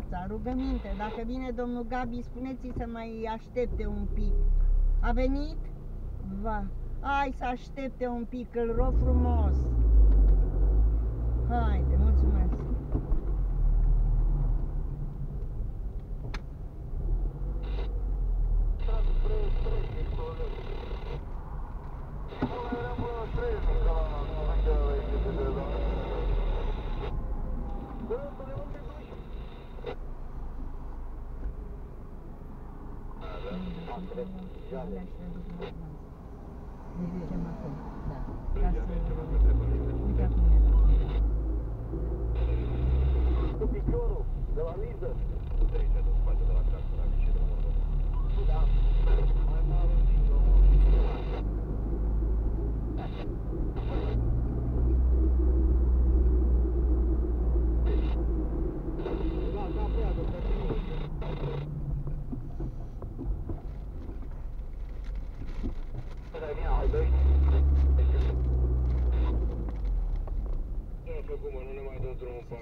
dimineața, rugăminte. Dacă vine domnul Gabi, spuneți-i să mai aștepte un pic. A venit? Va. Hai să aștepte un pic, îl rog frumos. Haide, mulțumesc. Ne 对，让你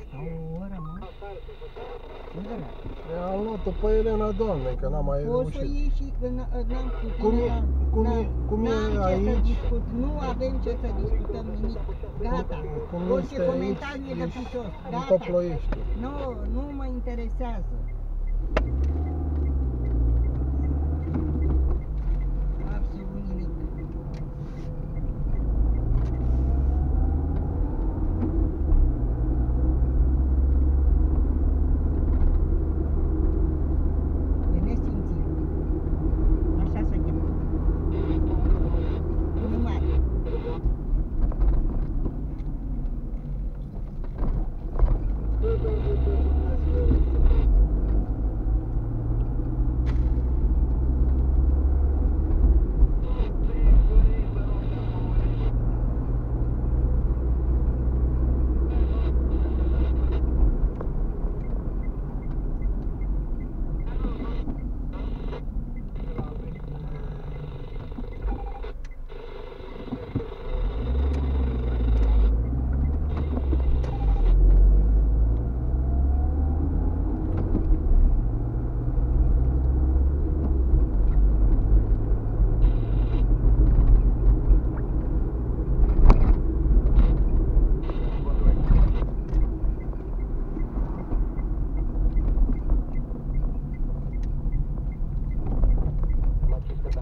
Stau o oră, mă. Unde le Am luat-o pe Elena Doamne, că n-am mai O să reușit. iei și că n- n-am cu Cum tine, e- n-am- cum e- n-am- cum e n-am ce să aici? discut, nu avem ce să discutăm nimic. Gata. Cum Orice este aici, comentariu e de ești picior. în Gata. Toploiești. Nu, nu mă interesează.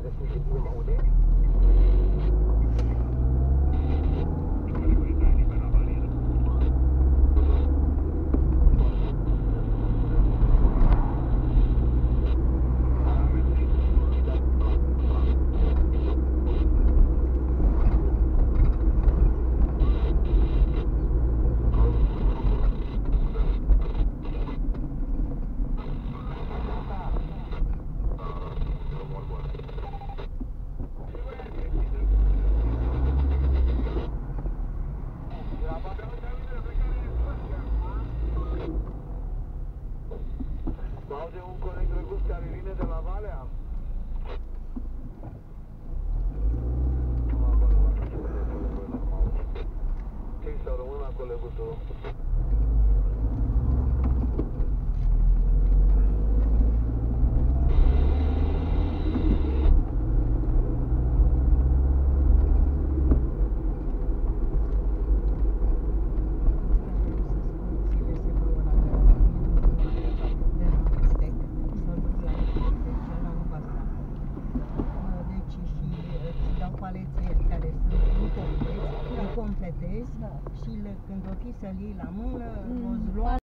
아저씨 지금 어디? Butuh vezi, da. și le, când o fi să-l iei la mână, mm. o lua